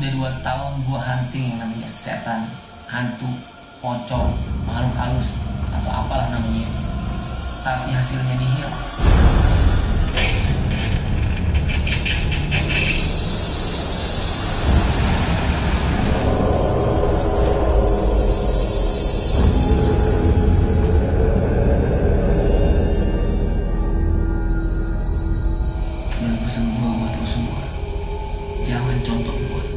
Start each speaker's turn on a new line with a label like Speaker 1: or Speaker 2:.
Speaker 1: udah dua tahun gue hunting yang namanya setan hantu pocong makhluk halus atau apalah namanya itu. Tapi hasilnya nihil. Buat semua. Jangan contoh buat